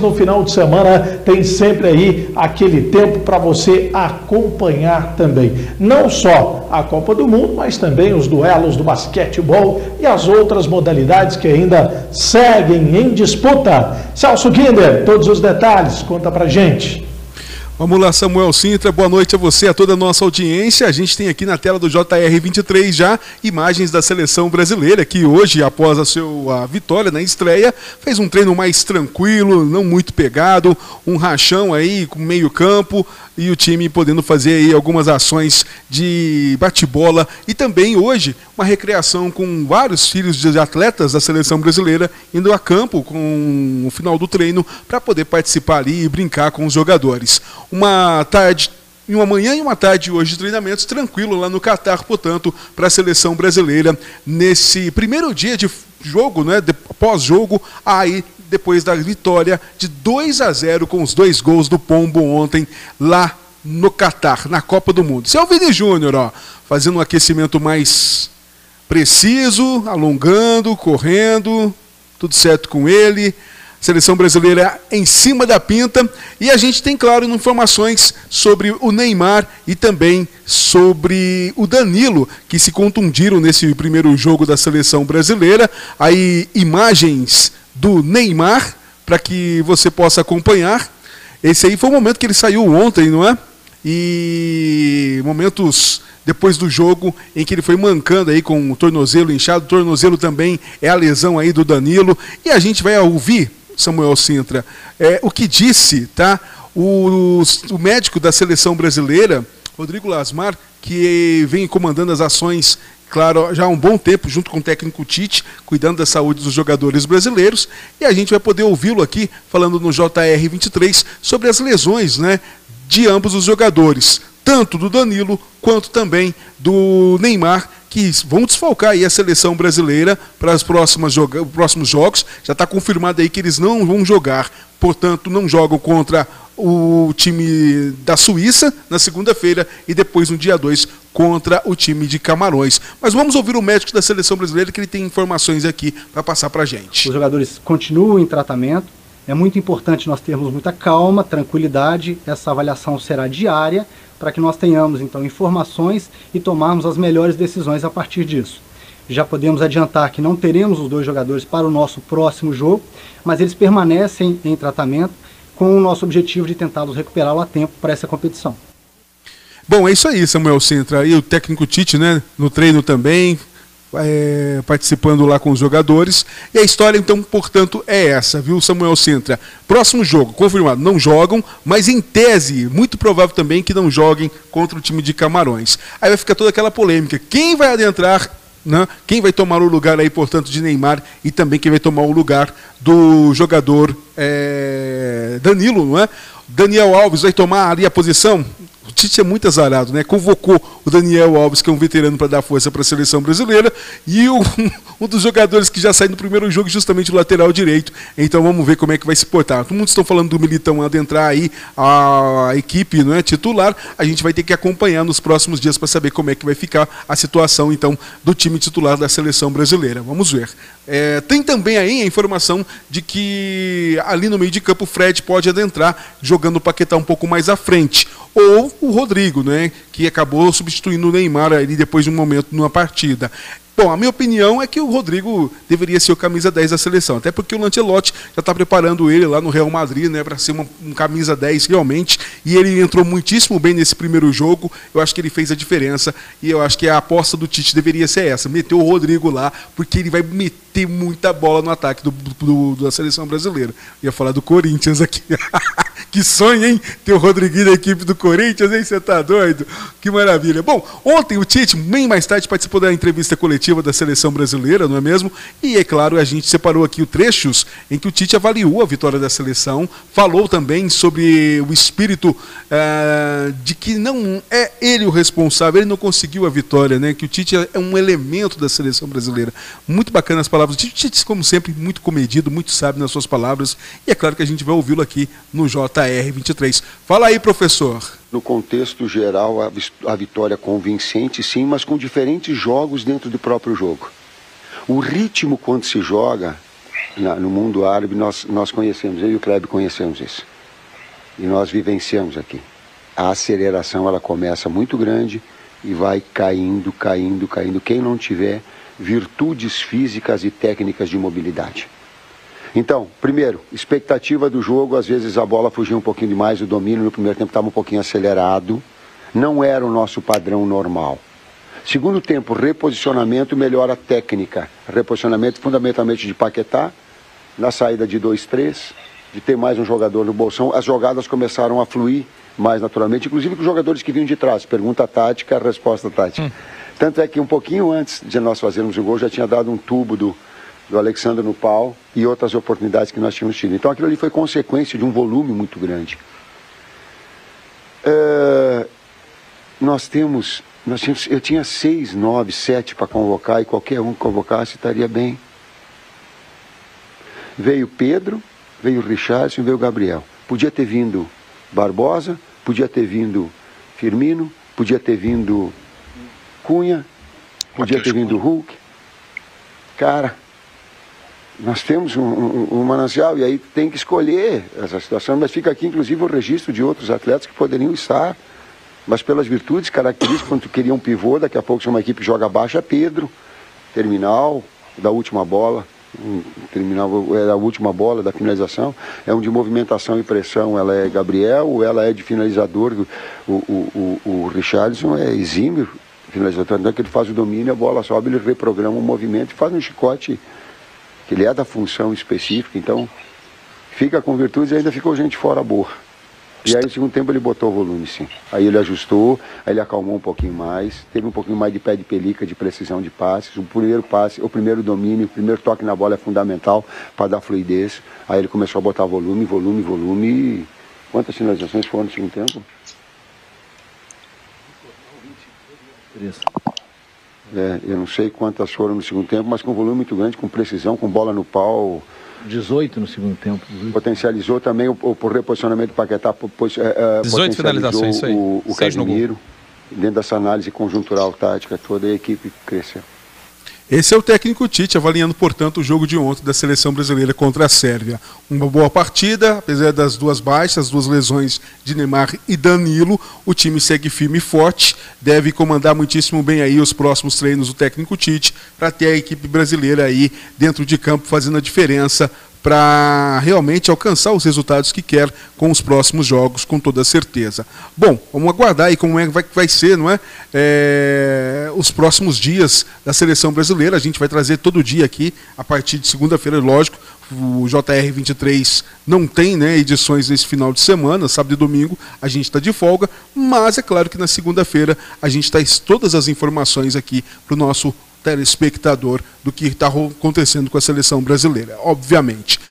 No final de semana tem sempre aí aquele tempo para você acompanhar também. Não só a Copa do Mundo, mas também os duelos do basquetebol e as outras modalidades que ainda seguem em disputa. Celso Kinder, todos os detalhes, conta pra gente. Vamos lá, Samuel Sintra, boa noite a você, a toda a nossa audiência. A gente tem aqui na tela do JR23 já imagens da seleção brasileira, que hoje, após a sua vitória na estreia, fez um treino mais tranquilo, não muito pegado, um rachão aí com meio campo, e o time podendo fazer aí algumas ações de bate-bola e também hoje uma recreação com vários filhos de atletas da seleção brasileira indo a campo com o final do treino para poder participar ali e brincar com os jogadores. Uma tarde em uma manhã e uma tarde hoje de treinamentos tranquilo lá no Catar, portanto, para a seleção brasileira nesse primeiro dia de jogo, né, pós-jogo, aí depois da vitória de 2 a 0 com os dois gols do Pombo ontem lá no Catar, na Copa do Mundo. Seu Vini Júnior, ó, fazendo um aquecimento mais preciso, alongando, correndo, tudo certo com ele. Seleção brasileira em cima da pinta. E a gente tem, claro, informações sobre o Neymar e também sobre o Danilo, que se contundiram nesse primeiro jogo da seleção brasileira. Aí, imagens do Neymar, para que você possa acompanhar. Esse aí foi o momento que ele saiu ontem, não é? E momentos depois do jogo em que ele foi mancando aí com o tornozelo inchado. O tornozelo também é a lesão aí do Danilo. E a gente vai ouvir, Samuel Sintra, é, o que disse, tá? O, o médico da seleção brasileira, Rodrigo Lasmar, que vem comandando as ações claro, já há um bom tempo, junto com o técnico Tite, cuidando da saúde dos jogadores brasileiros. E a gente vai poder ouvi-lo aqui falando no JR23 sobre as lesões né, de ambos os jogadores, tanto do Danilo quanto também do Neymar, que vão desfalcar aí a seleção brasileira para os próximos, próximos jogos. Já está confirmado aí que eles não vão jogar, portanto, não jogam contra o time da Suíça na segunda-feira e depois no dia 2 contra o time de Camarões. Mas vamos ouvir o médico da seleção brasileira que ele tem informações aqui para passar para a gente. Os jogadores continuam em tratamento. É muito importante nós termos muita calma, tranquilidade. Essa avaliação será diária para que nós tenhamos então informações e tomarmos as melhores decisões a partir disso. Já podemos adiantar que não teremos os dois jogadores para o nosso próximo jogo, mas eles permanecem em tratamento com o nosso objetivo de tentá-los recuperá-lo a tempo para essa competição. Bom, é isso aí, Samuel Sintra. E o técnico Tite, né, no treino também, é, participando lá com os jogadores. E a história, então, portanto, é essa, viu, Samuel Sintra? Próximo jogo, confirmado, não jogam, mas em tese, muito provável também que não joguem contra o time de Camarões. Aí vai ficar toda aquela polêmica. Quem vai adentrar né? Quem vai tomar o lugar aí, portanto, de Neymar e também quem vai tomar o lugar do jogador é, Danilo, não é? Daniel Alves vai tomar ali a posição o Tite é muito azarado, né? Convocou o Daniel Alves, que é um veterano, para dar força para a seleção brasileira, e o, um dos jogadores que já sai no primeiro jogo, justamente o lateral direito. Então vamos ver como é que vai se portar. Todo mundo está falando do Militão adentrar aí a equipe não é, titular. A gente vai ter que acompanhar nos próximos dias para saber como é que vai ficar a situação, então, do time titular da seleção brasileira. Vamos ver. É, tem também aí a informação de que ali no meio de campo o Fred pode adentrar, jogando o Paquetá um pouco mais à frente. Ou o Rodrigo, né, que acabou substituindo o Neymar ali depois de um momento numa partida. Bom, a minha opinião é que o Rodrigo deveria ser o camisa 10 da seleção, até porque o Lancelotti já está preparando ele lá no Real Madrid, né, para ser uma, um camisa 10 realmente, e ele entrou muitíssimo bem nesse primeiro jogo, eu acho que ele fez a diferença, e eu acho que a aposta do Tite deveria ser essa, meter o Rodrigo lá, porque ele vai meter muita bola no ataque do, do, da seleção brasileira. Eu ia falar do Corinthians aqui. que sonho, hein? Ter o Rodriguinho da equipe do Corinthians, hein? Você tá doido? Que maravilha. Bem, ontem o Tite, bem mais tarde, participou da entrevista coletiva da seleção brasileira, não é mesmo? E é claro, a gente separou aqui o trechos em que o Tite avaliou a vitória da seleção, falou também sobre o espírito uh, de que não é ele o responsável, ele não conseguiu a vitória, né? Que o Tite é um elemento da seleção brasileira. Muito bacana as palavras do Tite, como sempre, muito comedido, muito sábio nas suas palavras. E é claro que a gente vai ouvi-lo aqui no JR23. Fala aí, professor. No contexto geral, a vitória convincente, sim, mas com diferentes jogos dentro do próprio jogo. O ritmo quando se joga na, no mundo árabe, nós, nós conhecemos, eu e o Kleber conhecemos isso. E nós vivenciamos aqui. A aceleração ela começa muito grande e vai caindo, caindo, caindo. Quem não tiver virtudes físicas e técnicas de mobilidade. Então, primeiro, expectativa do jogo, às vezes a bola fugia um pouquinho demais, o domínio no primeiro tempo estava um pouquinho acelerado, não era o nosso padrão normal. Segundo tempo, reposicionamento melhora a técnica. Reposicionamento fundamentalmente de Paquetá, na saída de 2-3, de ter mais um jogador no bolsão. As jogadas começaram a fluir mais naturalmente, inclusive com os jogadores que vinham de trás. Pergunta tática, resposta tática. Hum. Tanto é que um pouquinho antes de nós fazermos o gol, já tinha dado um tubo do, do Alexandre no pau e outras oportunidades que nós tínhamos tido. Então aquilo ali foi consequência de um volume muito grande. Uh, nós temos nós tínhamos, eu tinha seis, nove, sete para convocar e qualquer um que convocasse estaria bem. Veio Pedro, veio Richardson, veio Gabriel. Podia ter vindo Barbosa, podia ter vindo Firmino, podia ter vindo Cunha, podia ter vindo Hulk. Cara, nós temos um, um, um, manancial e aí tem que escolher essa situação, mas fica aqui inclusive o registro de outros atletas que poderiam estar mas pelas virtudes características, quando queria um pivô, daqui a pouco se uma equipe joga baixa, é Pedro, terminal, da última bola, terminal é a última bola da finalização, é um de movimentação e pressão, ela é Gabriel, ela é de finalizador, o, o, o, o Richardson é exímio finalizador, então que ele faz o domínio, a bola sobe, ele reprograma o movimento e faz um chicote, que ele é da função específica, então fica com virtudes e ainda ficou gente fora boa. E aí no segundo tempo ele botou o volume, sim. Aí ele ajustou, aí ele acalmou um pouquinho mais, teve um pouquinho mais de pé de pelica, de precisão de passes. O primeiro passe, o primeiro domínio, o primeiro toque na bola é fundamental para dar fluidez. Aí ele começou a botar volume, volume, volume. E... Quantas finalizações foram no segundo tempo? É, eu não sei quantas foram no segundo tempo, mas com volume muito grande, com precisão, com bola no pau. 18 no segundo tempo. 18. Potencializou também o, o, por reposicionamento do Paquetá, pois, é, 18 finalizações, isso aí. O, o Casimiro, dentro dessa análise conjuntural tática toda, a equipe cresceu. Esse é o técnico Tite avaliando, portanto, o jogo de ontem da seleção brasileira contra a Sérvia. Uma boa partida, apesar das duas baixas, duas lesões de Neymar e Danilo, o time segue firme e forte, deve comandar muitíssimo bem aí os próximos treinos do técnico Tite, para ter a equipe brasileira aí dentro de campo fazendo a diferença para realmente alcançar os resultados que quer com os próximos jogos, com toda certeza. Bom, vamos aguardar aí como é que vai, vai ser, não é? é? Os próximos dias da seleção brasileira. A gente vai trazer todo dia aqui, a partir de segunda-feira, lógico. O JR23 não tem né, edições nesse final de semana, sábado e domingo a gente está de folga, mas é claro que na segunda-feira a gente traz todas as informações aqui para o nosso telespectador do que está acontecendo com a seleção brasileira, obviamente.